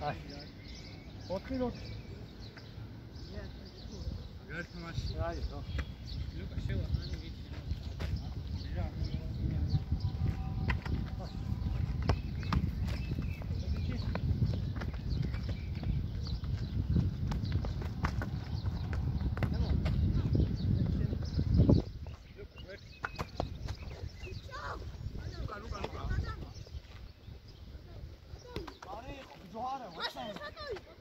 Hi. What minut? Yes, good. Right, Tomasz. Right, no. Lukas, siła, ani Masz, masz, masz.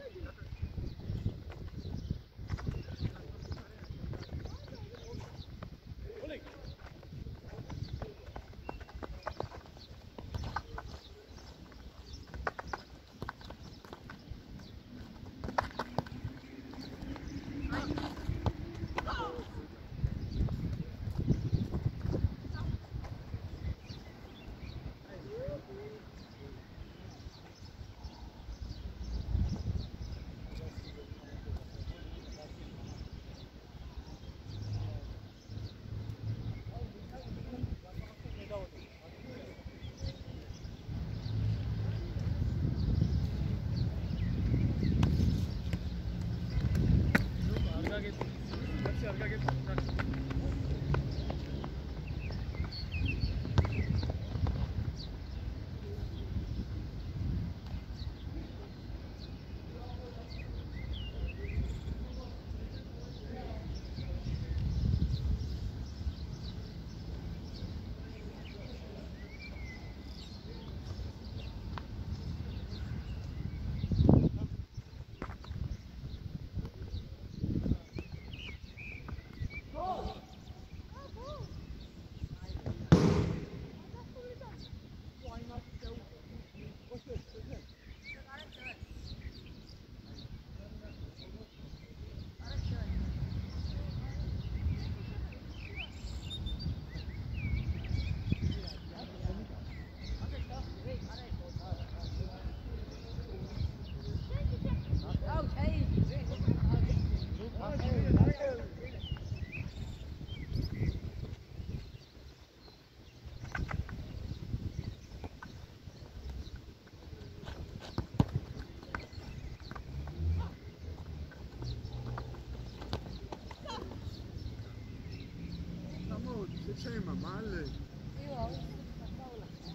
შემა მალე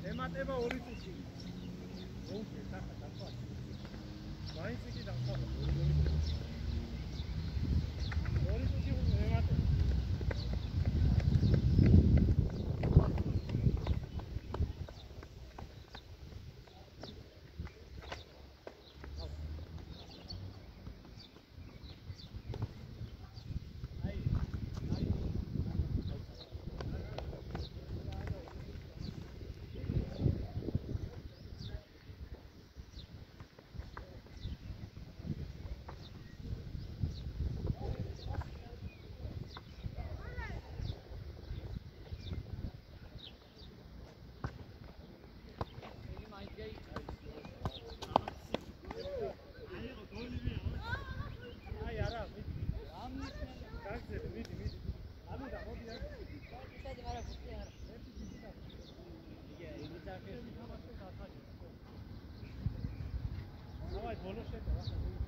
ემატება ორი წუთი. ოქე, ხახა, დახვა. მაინც იგი დახვა. ორი No lo te vas a